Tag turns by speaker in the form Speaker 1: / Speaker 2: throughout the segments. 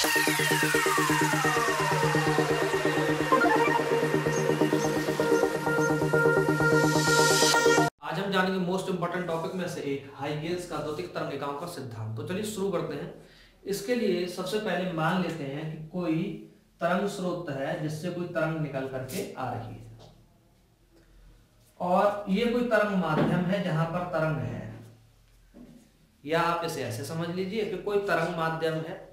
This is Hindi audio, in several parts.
Speaker 1: आज हम जानेंगे मोस्ट इंपोर्टेंट टॉपिक में से एक हाइगेंस का द्योतिक तरंगिकाओं का सिद्धांत। तो चलिए शुरू करते हैं। इसके लिए सबसे पहले मान लेते हैं कि कोई तरंग स्रोत है जिससे कोई तरंग निकल करके आ रही है। और ये कोई तरंग माध्यम है जहाँ पर तरंग है। या आप इसे ऐसे समझ लीजिए कि कोई तरंग माध्यम है।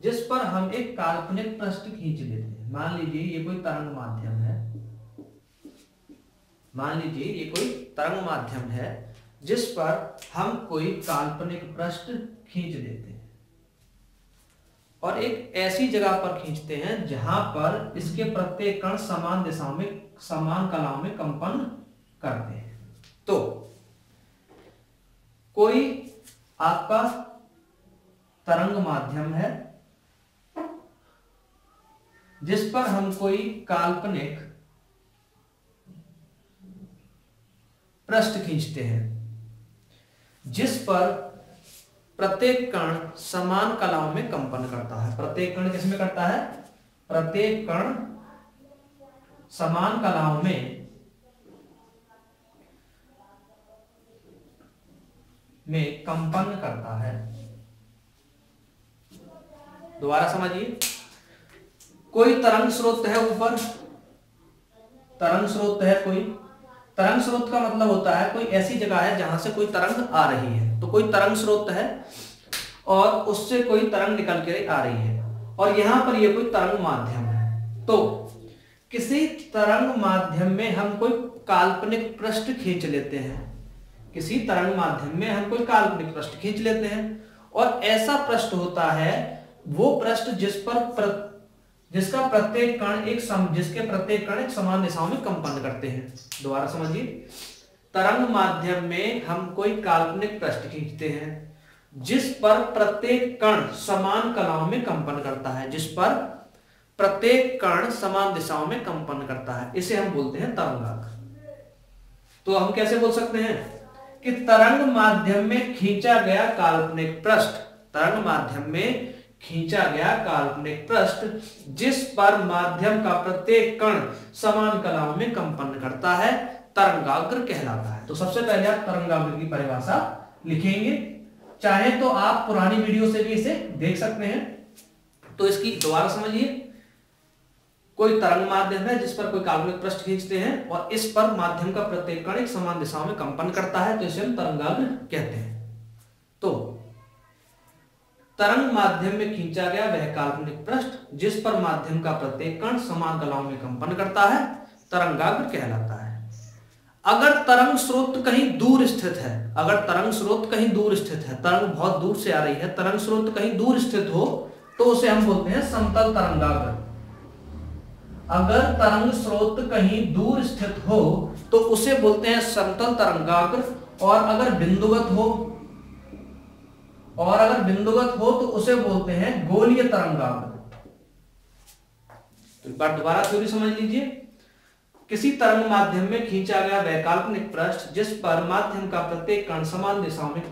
Speaker 1: जिस पर हम एक काल्पनिक पृष्ठ खींच लेते हैं। मान लीजिए ये कोई तरंग माध्यम है। मान लीजिए ये कोई तरंग माध्यम है, जिस पर हम कोई काल्पनिक पृष्ठ खींच देते हैं। और एक ऐसी जगह पर खींचते हैं जहाँ पर इसके प्रत्येक कण समान दिशा में, समान कलाओं में कंपन करते हैं। तो कोई आपका तरंग माध्यम है जिस पर हम कोई काल्पनिक पृष्ठ खींचते हैं, जिस पर प्रत्येक कण समान कलाओं में कंपन करता है। प्रत्येक कण किसमें करता है? प्रत्येक कण समान कलाओं में में कंपन करता है। दोबारा समझिए। कोई तरंग स्रोत है ऊपर? तरंग स्रोत है कोई? तरंग स्रोत का मतलब होता है कोई ऐसी जगह है जहाँ से कोई तरंग आ रही है। तो कोई तरंग स्रोत है और उससे कोई तरंग निकल के आ रही है। और यहाँ पर ये कोई तरंग माध्यम है। तो किसी तरंग माध्यम में हम कोई काल्पनिक पृष्ठ खींच लेते हैं। किसी तरंग माध्यम में हम कोई काल्पनिक पृष्ठ खींच लेते हैं। और ऐसा पृष्ठ होता है वो पृष्ठ जिस प्र, जिसका प्रत्येक कण एक सम, जिसके प्रत्येक कण एक समान दिशाओं में कंपन करते हैं। दोबारा समझिए। तरंग माध्यम में हम कोई काल्पनिक पृष्ठ खींचते हैं जिस पर प्रत्येक कण समान कलाओं में कंपन करता है जिस पर प्रत्येक कण समान दिशाओं में कंपन करता है। इसे हम बोलते हैं तरंगाक। तो हम कैसे बोल सकते हैं कि तरंग माध्यम में खींचा गया काल्पनिक पृष्ठ तरंग माध्यम में खींचा गया काल्पनिक पृष्ठ, जिस पर माध्यम का प्रत्येक कण समान कलाओं में कंपन करता है, तरंगाग्र कहलाता है। तो सबसे पहले आप तरंगाग्र की परिभाषा लिखेंगे। चाहे तो आप पुरानी वीडियो से भी इसे देख सकते हैं। तो इसकी दोबारा समझिए। कोई तरंग माध्यम है जिस पर कोई काल्पनिक पृष्ठ खींचते हैं और इस पर माध्यम का प्रत्येक कण एक समान दिशाओं में कंपन करता है तो इसे हम तरंगाग्र कहते हैं। तो तरंग माध्यम में खींचा गया वह काल्पनिक पृष्ठ, जिस पर माध्यम का प्रत्येक कण समान कलाओं में कंपन करता है, तरंगाग्र कहलाता है। अगर तरंग स्रोत कहीं दूर स्थित है, अगर तरंग स्रोत कहीं दूर स्थित है, तरंग बहुत दूर से आ रही है, तरंग स्रोत कहीं दूर स्थित हो तो उसे हम बोलते हैं समतल तरंगाग्र। अगर तरंग स्रोत कहीं दूर स्थित हो तो उसे बोलते हैं समतल तरंगाग्र, और अगर बिंदुगत हो और अगर बिंदुगत हो तो उसे बोलते हैं गोलीय तरंगाग्र तो एक बार दोबारा थ्योरी समझ लीजिए। किसी तरंग माध्यम में खींचा गया वैकल्पिक पृष्ठ जिस पर माध्यम का प्रत्येक कण समान दिशाओं में,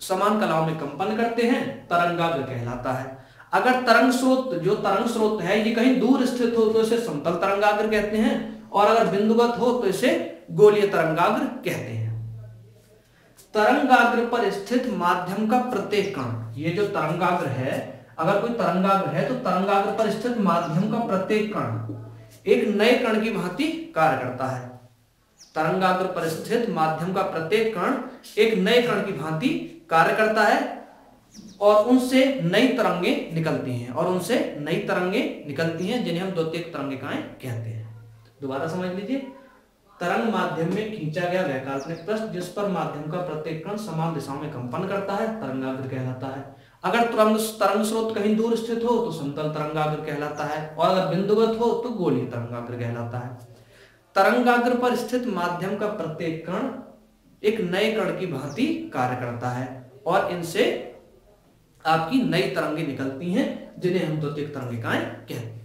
Speaker 1: समान कलाओं में कंपन करते हैं तरंगाग्र कहलाता है। अगर तरंग स्रोत, जो तरंग स्रोत है, ये कहीं दूर स्थित हो तो इसे समतल तरंगाग्र कहते हैं और अगर बिंदुगत हो तो इसे गोलीय तरंगाग्र कहते हैं। तरंगाग्र पर स्थित माध्यम का प्रत्येक कण। ये जो तरंगाग्र है, अगर कोई तरंगाग्र है तो तरंगाग्र पर स्थित माध्यम का प्रत्येक कण एक नए कण की भांति कार्य करता है। तरंगाग्र पर स्थित माध्यम का प्रत्येक कण एक नए कण की भांति कार्य करता है और उनसे नई तरंगे निकलती हैं और उनसे नई तरंगे निकलती हैं, जिन्हें हम द्वितीयक तरंगिकाएँ कहते हैं। दोबारा समझ लीजिए। तरंग माध्यम में खींचा गया वैकल्पिक पृष्ठ, जिस पर माध्यम का प्रत्येक कण समान दिशाओं में कंपन करता है, तरंगाग्र कहलाता है। अगर तरंग तरंग स्रोत कहीं दूर स्थित हो तो समतल तरंगाग्र कहलाता है, और अगर बिंदुगत हो तो गोलीय तरंगाग्र कहलाता है। तरंगाग्र पर स्थित माध्यम का प्रत्येक कण एक नए कण की भांति कार्य करता है, और इनसे आपकी नई तरंगे निकलती हैं, जिन्हें हम द्वितीय तरंगिकाएँ कहते हैं।